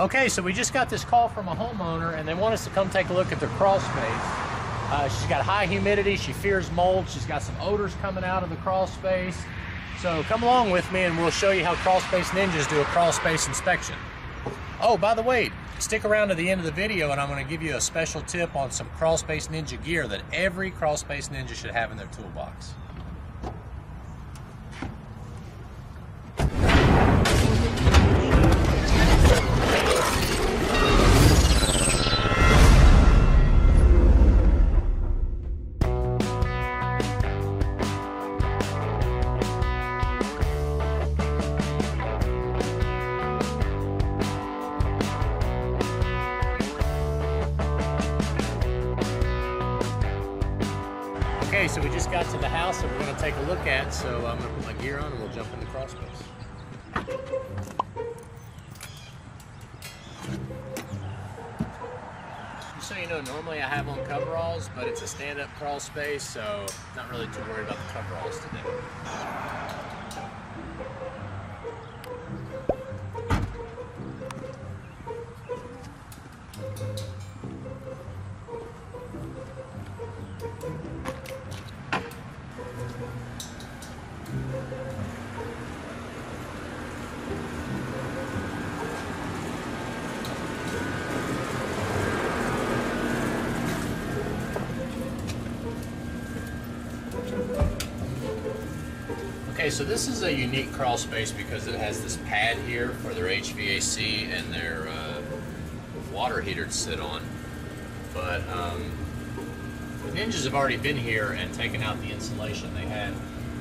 Okay, so we just got this call from a homeowner and they want us to come take a look at their crawl space. Uh, she's got high humidity, she fears mold, she's got some odors coming out of the crawl space. So come along with me and we'll show you how Crawl Space Ninjas do a crawl space inspection. Oh, by the way, stick around to the end of the video and I'm going to give you a special tip on some Crawl Space Ninja gear that every Crawl Space Ninja should have in their toolbox. Got to the house that we're going to take a look at, so I'm going to put my gear on and we'll jump in the crawl. Just so you know, normally I have on coveralls, but it's a stand-up crawl space, so not really too worried about the coveralls today. So this is a unique crawl space because it has this pad here for their HVAC and their uh, water heater to sit on. But um, the ninjas have already been here and taken out the insulation. They had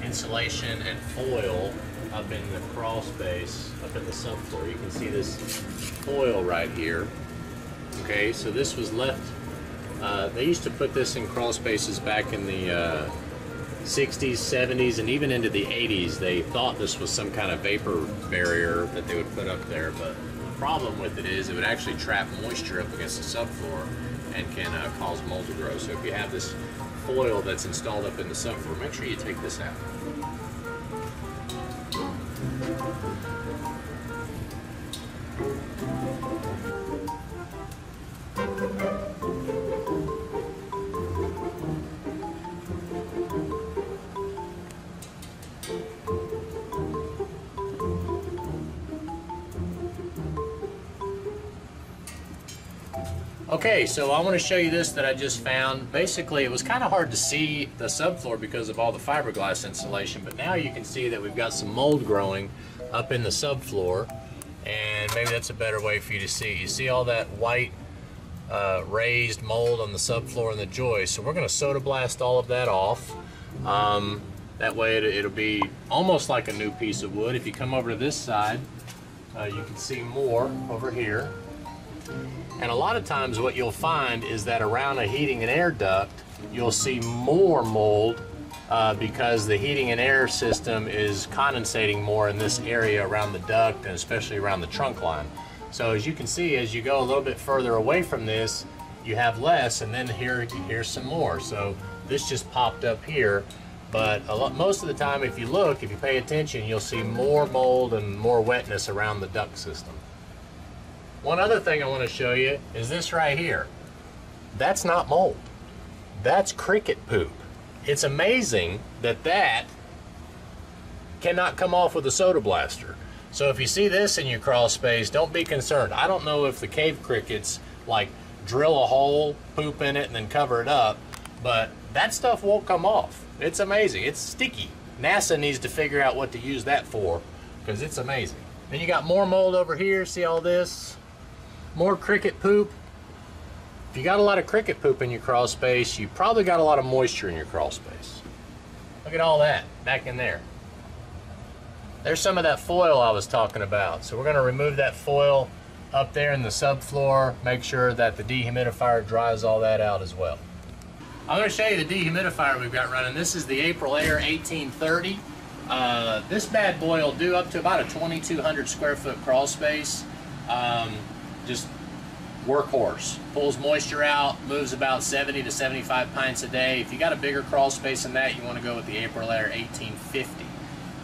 insulation and foil up in the crawl space, up in the subfloor. You can see this foil right here. Okay, so this was left. Uh, they used to put this in crawl spaces back in the uh, 60s, 70s, and even into the 80s, they thought this was some kind of vapor barrier that they would put up there. But the problem with it is it would actually trap moisture up against the subfloor and can uh, cause mold to grow. So if you have this foil that's installed up in the subfloor, make sure you take this out. Okay, so I want to show you this that I just found. Basically, it was kind of hard to see the subfloor because of all the fiberglass insulation, but now you can see that we've got some mold growing up in the subfloor, and maybe that's a better way for you to see. You see all that white uh, raised mold on the subfloor and the joist, so we're going to soda blast all of that off. Um, that way it, it'll be almost like a new piece of wood. If you come over to this side, uh, you can see more over here. And a lot of times what you'll find is that around a heating and air duct, you'll see more mold uh, because the heating and air system is condensating more in this area around the duct and especially around the trunk line. So as you can see, as you go a little bit further away from this, you have less and then here here's some more. So this just popped up here, but a lot, most of the time if you look, if you pay attention, you'll see more mold and more wetness around the duct system. One other thing I want to show you is this right here. That's not mold. That's cricket poop. It's amazing that that cannot come off with a soda blaster. So if you see this in your crawl space, don't be concerned. I don't know if the cave crickets like drill a hole, poop in it, and then cover it up, but that stuff won't come off. It's amazing. It's sticky. NASA needs to figure out what to use that for because it's amazing. Then you got more mold over here. See all this? More cricket poop. If you got a lot of cricket poop in your crawl space, you probably got a lot of moisture in your crawl space. Look at all that back in there. There's some of that foil I was talking about. So we're going to remove that foil up there in the subfloor, make sure that the dehumidifier dries all that out as well. I'm going to show you the dehumidifier we've got running. This is the Aprilaire 1830. Uh, this bad boy will do up to about a 2,200 square foot crawl space. Um, just workhorse. Pulls moisture out, moves about 70 to 75 pints a day. If you got a bigger crawl space than that, you want to go with the Aprilaire 1850.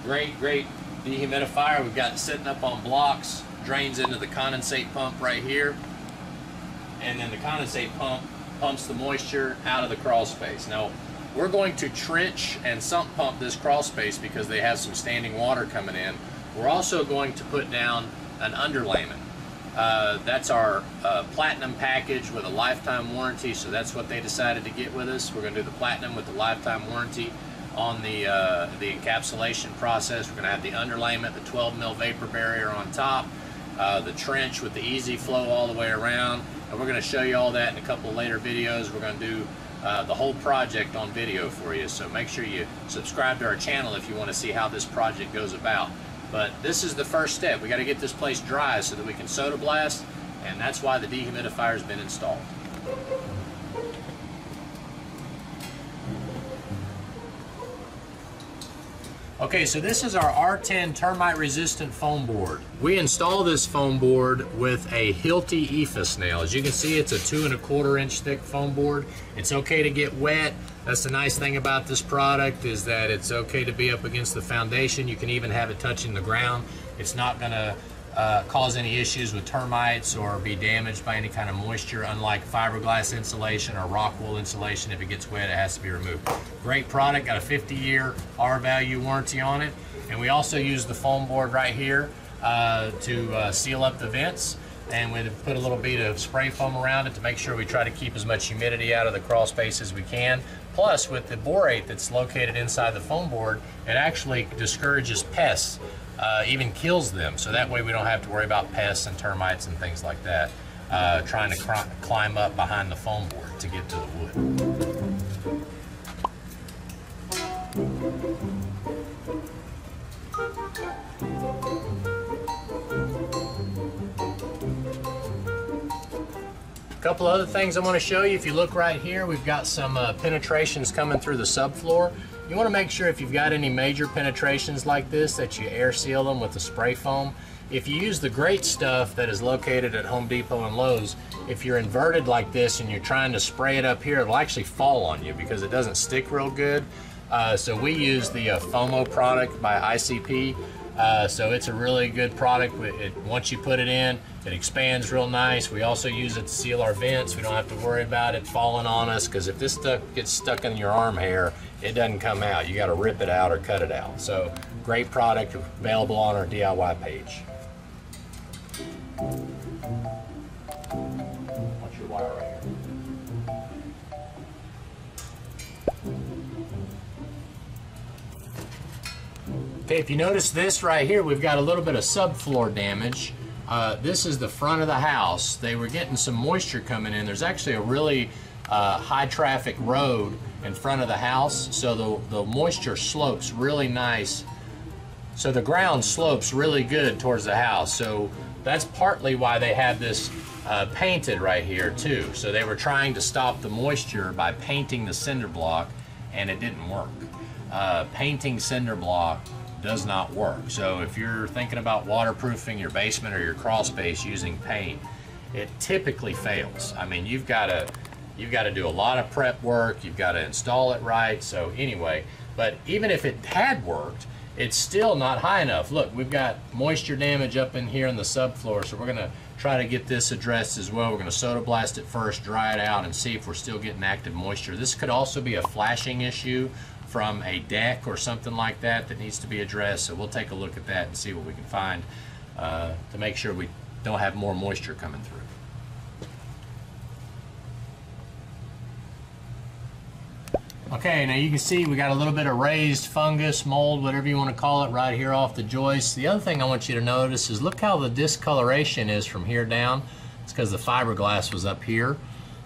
Great, great dehumidifier. We've got it sitting up on blocks drains into the condensate pump right here. And then the condensate pump pumps the moisture out of the crawl space. Now, we're going to trench and sump pump this crawl space because they have some standing water coming in. We're also going to put down an underlayment. Uh, that's our uh, platinum package with a lifetime warranty, so that's what they decided to get with us. We're going to do the platinum with the lifetime warranty on the uh, the encapsulation process. We're going to have the underlayment, the 12 mil vapor barrier on top, uh, the trench with the easy flow all the way around, and we're going to show you all that in a couple later videos. We're going to do uh, the whole project on video for you, so make sure you subscribe to our channel if you want to see how this project goes about. But this is the first step. We got to get this place dry so that we can soda blast, and that's why the dehumidifier has been installed. Okay, so this is our R10 termite resistant foam board. We install this foam board with a Hilti EIFS nail. As you can see, it's a two and a quarter inch thick foam board. It's okay to get wet. That's the nice thing about this product is that it's okay to be up against the foundation. You can even have it touching the ground. It's not gonna uh, cause any issues with termites or be damaged by any kind of moisture, unlike fiberglass insulation or rock wool insulation. If it gets wet, it has to be removed. Great product, got a 50 year R value warranty on it. And we also use the foam board right here uh, to uh, seal up the vents. And we put a little bit of spray foam around it to make sure we try to keep as much humidity out of the crawl space as we can. Plus, with the borate that's located inside the foam board, it actually discourages pests uh, even kills them. So that way we don't have to worry about pests and termites and things like that uh, trying to climb up behind the foam board to get to the wood. Couple other things I want to show you. If you look right here, we've got some uh, penetrations coming through the subfloor. You want to make sure if you've got any major penetrations like this that you air seal them with the spray foam. If you use the great stuff that is located at Home Depot and Lowe's, if you're inverted like this and you're trying to spray it up here, it'll actually fall on you because it doesn't stick real good. Uh, so we use the uh, FOAMO product by ICP. Uh, so it's a really good product. It, once you put it in, it expands real nice. We also use it to seal our vents. We don't have to worry about it falling on us because if this stuff gets stuck in your arm hair, it doesn't come out. You got to rip it out or cut it out. So great product available on our DIY page. If you notice this right here, we've got a little bit of subfloor damage. Uh, this is the front of the house. They were getting some moisture coming in. There's actually a really uh, high traffic road in front of the house, so the, the moisture slopes really nice. So the ground slopes really good towards the house. So that's partly why they have this uh, painted right here too. So they were trying to stop the moisture by painting the cinder block and it didn't work. Uh, painting cinder block does not work. So if you're thinking about waterproofing your basement or your crawl space using paint, it typically fails. I mean, you've got to you've got to do a lot of prep work, you've got to install it right. So anyway, but even if it had worked, it's still not high enough. Look, we've got moisture damage up in here in the subfloor, so we're gonna try to get this addressed as well. We're gonna soda blast it first, dry it out, and see if we're still getting active moisture. This could also be a flashing issue from a deck or something like that that needs to be addressed. So we'll take a look at that and see what we can find uh, to make sure we don't have more moisture coming through. Okay, now you can see we got a little bit of raised fungus, mold, whatever you want to call it, right here off the joist. The other thing I want you to notice is look how the discoloration is from here down. It's because the fiberglass was up here.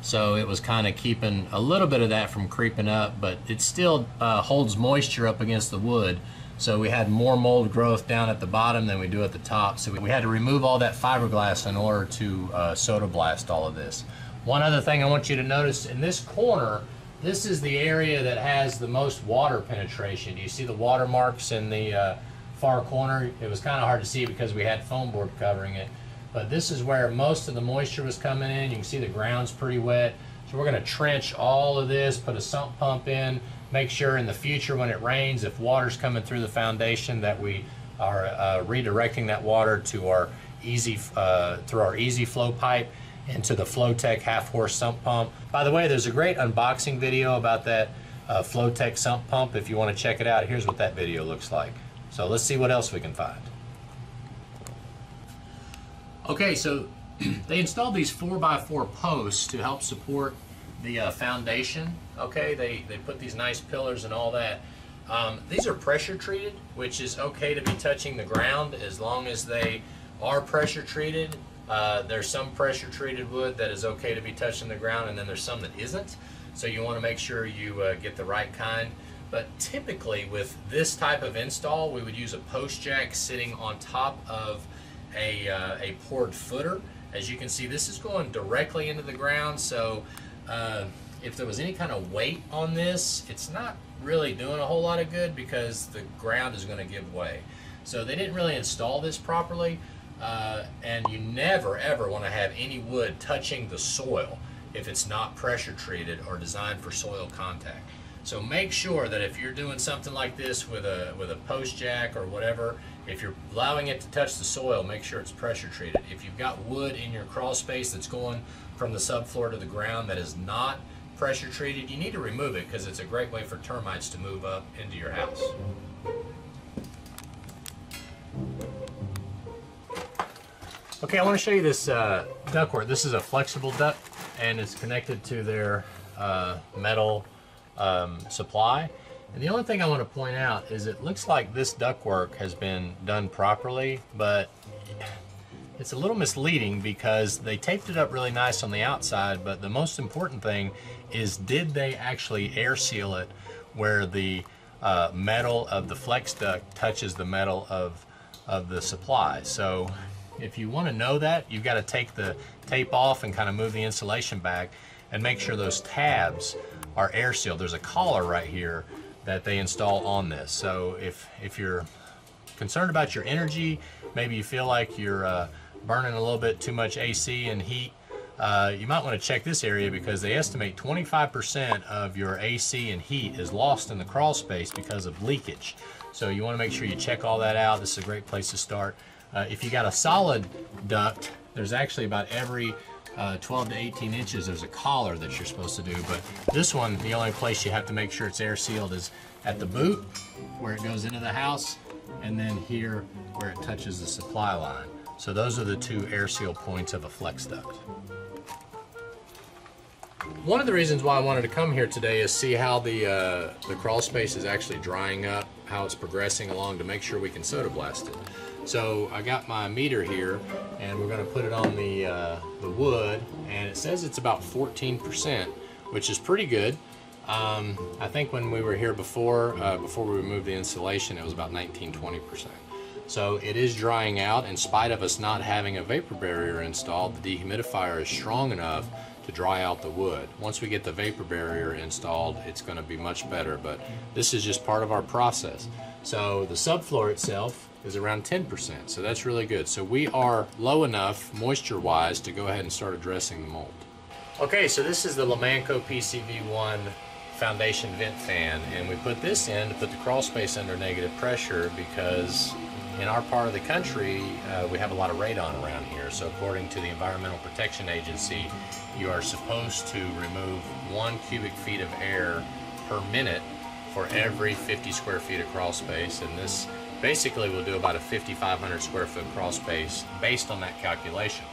So it was kind of keeping a little bit of that from creeping up, but it still uh, holds moisture up against the wood. So we had more mold growth down at the bottom than we do at the top. So we had to remove all that fiberglass in order to uh, soda blast all of this. One other thing I want you to notice in this corner, this is the area that has the most water penetration. Do you see the water marks in the uh, far corner? It was kind of hard to see because we had foam board covering it. But this is where most of the moisture was coming in. You can see the ground's pretty wet. So we're gonna trench all of this, put a sump pump in, make sure in the future when it rains, if water's coming through the foundation that we are uh, redirecting that water to our easy uh, through our easy flow pipe into the Flotec half horse sump pump. By the way, there's a great unboxing video about that uh, Flotec sump pump. If you want to check it out, here's what that video looks like. So let's see what else we can find. Okay, so they installed these 4x4 posts to help support the uh, foundation. Okay, they, they put these nice pillars and all that. Um, these are pressure treated, which is okay to be touching the ground as long as they are pressure treated. Uh, there's some pressure treated wood that is okay to be touching the ground and then there's some that isn't. So you want to make sure you uh, get the right kind. But typically with this type of install, we would use a post jack sitting on top of a, uh, a poured footer. As you can see, this is going directly into the ground. So uh, if there was any kind of weight on this, it's not really doing a whole lot of good because the ground is going to give way. So they didn't really install this properly. Uh, and you never ever want to have any wood touching the soil if it's not pressure treated or designed for soil contact. So make sure that if you're doing something like this with a with a post jack or whatever, if you're allowing it to touch the soil, make sure it's pressure treated. If you've got wood in your crawl space that's going from the subfloor to the ground that is not pressure treated, you need to remove it because it's a great way for termites to move up into your house. Okay, I want to show you this uh, ductwork. This is a flexible duct and it's connected to their uh, metal um, supply. And the only thing I want to point out is it looks like this ductwork has been done properly, but it's a little misleading because they taped it up really nice on the outside, but the most important thing is did they actually air seal it where the uh, metal of the flex duct touches the metal of, of the supply. So if you want to know that, you've got to take the tape off and kind of move the insulation back and make sure those tabs are air seal. There's a collar right here that they install on this. So if, if you're concerned about your energy, maybe you feel like you're uh, burning a little bit too much AC and heat, uh, you might want to check this area because they estimate 25% of your AC and heat is lost in the crawl space because of leakage. So you want to make sure you check all that out. This is a great place to start. Uh, if you got a solid duct, there's actually about every uh, 12 to 18 inches there's a collar that you're supposed to do but this one the only place you have to make sure it's air sealed is at the boot where it goes into the house and then here where it touches the supply line. So those are the two air seal points of a flex duct. One of the reasons why I wanted to come here today is see how the uh, the crawl space is actually drying up how it's progressing along to make sure we can soda blast it. So I got my meter here and we're going to put it on the, uh, the wood and it says it's about 14%, which is pretty good. Um, I think when we were here before, uh, before we removed the insulation, it was about 19-20%. So it is drying out in spite of us not having a vapor barrier installed, the dehumidifier is strong enough to dry out the wood. Once we get the vapor barrier installed, it's going to be much better, but this is just part of our process. So the subfloor itself is around 10%, so that's really good. So we are low enough moisture-wise to go ahead and start addressing the mold. Okay, so this is the Lamanco PCV1 foundation vent fan, and we put this in to put the crawl space under negative pressure because in our part of the country, uh, we have a lot of radon around here. So according to the Environmental Protection Agency, you are supposed to remove one cubic feet of air per minute for every 50 square feet of crawl space, and this basically we'll do about a 5,500 square foot crawl space based on that calculation.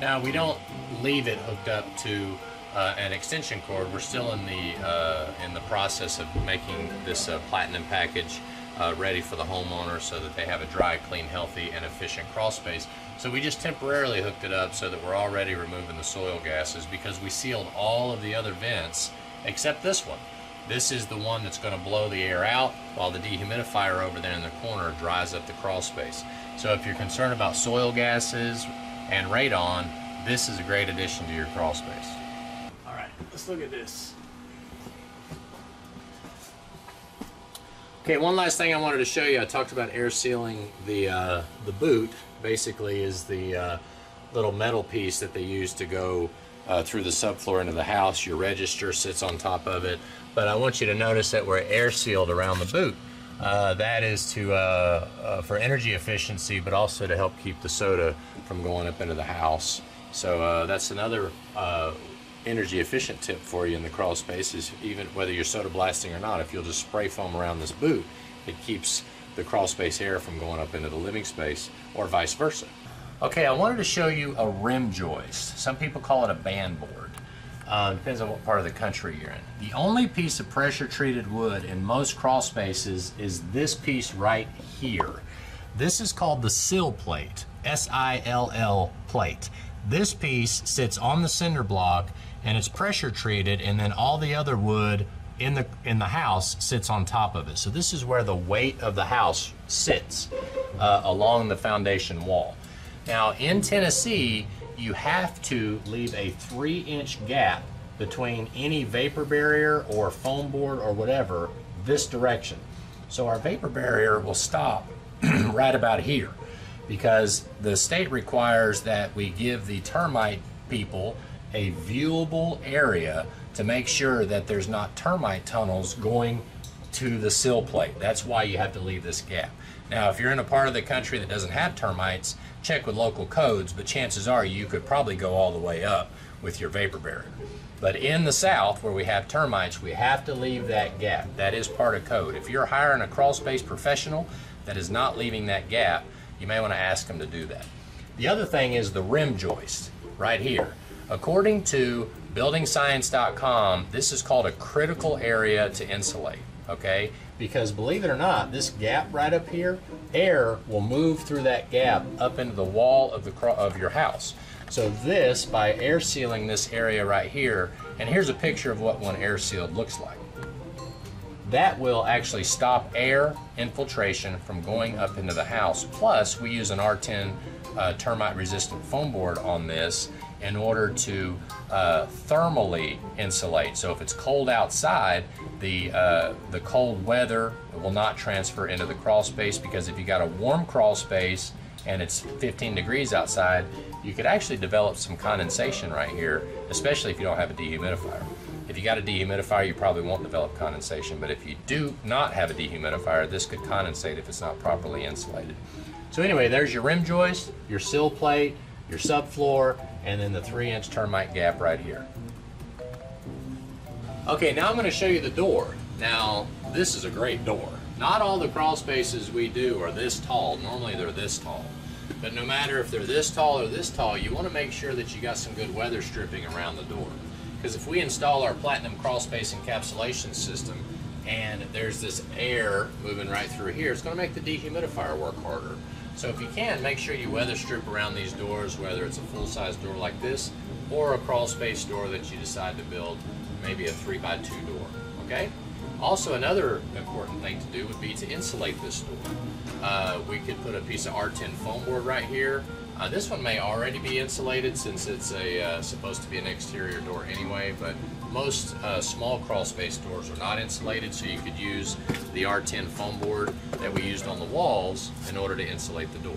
Now we don't leave it hooked up to uh, an extension cord. We're still in the uh, in the process of making this uh, platinum package uh, ready for the homeowner so that they have a dry, clean, healthy, and efficient crawl space. So we just temporarily hooked it up so that we're already removing the soil gases because we sealed all of the other vents except this one. This is the one that's going to blow the air out while the dehumidifier over there in the corner dries up the crawl space. So if you're concerned about soil gases and radon, this is a great addition to your crawl space. All right, let's look at this. Okay, one last thing I wanted to show you. I talked about air sealing the uh, the boot. Basically, is the uh, little metal piece that they use to go uh, through the subfloor into the house. Your register sits on top of it but I want you to notice that we're air sealed around the boot. Uh, that is to uh, uh, for energy efficiency, but also to help keep the soda from going up into the house. So uh, that's another energy efficient tip for you in the crawl space is even whether you're soda blasting or not, if you'll just spray foam around this boot, it keeps the crawl space air from going up into the living space or vice versa. Okay, I wanted to show you a rim joist. Some people call it a band board. Uh, depends on what part of the country you're in. The only piece of pressure treated wood in most crawl spaces is this piece right here. This is called the sill plate, S-I-L-L plate. This piece sits on the cinder block and it's pressure treated and then all the other wood in the in the house sits on top of it. So this is where the weight of the house sits uh, along the foundation wall. Now in Tennessee, you have to leave a three inch gap between any vapor barrier or foam board or whatever this direction. So our vapor barrier will stop right about here because the state requires that we give the termite people a viewable area to make sure that there's not termite tunnels going to the sill plate. That's why you have to leave this gap. Now, if you're in a part of the country that doesn't have termites, check with local codes, but chances are you could probably go all the way up with your vapor barrier. But in the south, where we have termites, we have to leave that gap. That is part of code. If you're hiring a crawl space professional that is not leaving that gap, you may want to ask them to do that. The other thing is the rim joist right here. According to buildingscience.com, this is called a critical area to insulate, okay? Because believe it or not, this gap right up here, air will move through that gap up into the wall of the of your house. So this, by air sealing this area right here, and here's a picture of what one air sealed looks like. That will actually stop air infiltration from going up into the house. Plus, we use an R10 uh, termite resistant foam board on this in order to uh, thermally insulate. So if it's cold outside, the, uh, the cold weather will not transfer into the crawl space because if you got a warm crawl space and it's 15 degrees outside, you could actually develop some condensation right here, especially if you don't have a dehumidifier. If you got a dehumidifier, you probably won't develop condensation, but if you do not have a dehumidifier, this could condensate if it's not properly insulated. So anyway, there's your rim joist, your sill plate, your subfloor, and then the three inch termite gap right here. Okay, now I'm going to show you the door. Now, this is a great door. Not all the crawl spaces we do are this tall. Normally they're this tall. But no matter if they're this tall or this tall, you want to make sure that you got some good weather stripping around the door. Because if we install our Platinum crawl space encapsulation system and there's this air moving right through here, it's going to make the dehumidifier work harder. So if you can, make sure you weather strip around these doors, whether it's a full-size door like this or a crawl space door that you decide to build, maybe a 3 by 2 door, okay? Also, another important thing to do would be to insulate this door. Uh, we could put a piece of R10 foam board right here. Uh, this one may already be insulated since it's a uh, supposed to be an exterior door anyway, but most uh, small crawl space doors are not insulated, so you could use the R10 foam board that we used on the walls in order to insulate the door.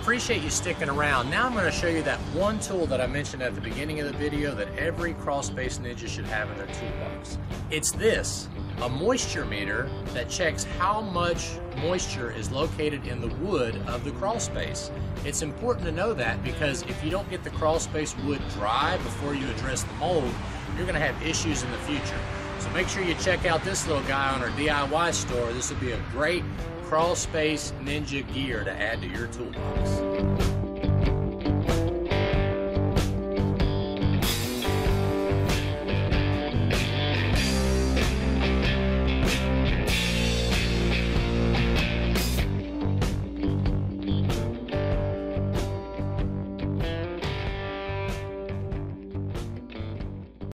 Appreciate you sticking around. Now I'm going to show you that one tool that I mentioned at the beginning of the video that every crawl space ninja should have in their toolbox. It's this, a moisture meter that checks how much moisture is located in the wood of the crawl space. It's important to know that because if you don't get the crawl space wood dry before you address the mold, you're going to have issues in the future. So make sure you check out this little guy on our DIY store. This will be a great crawl space ninja gear to add to your toolbox.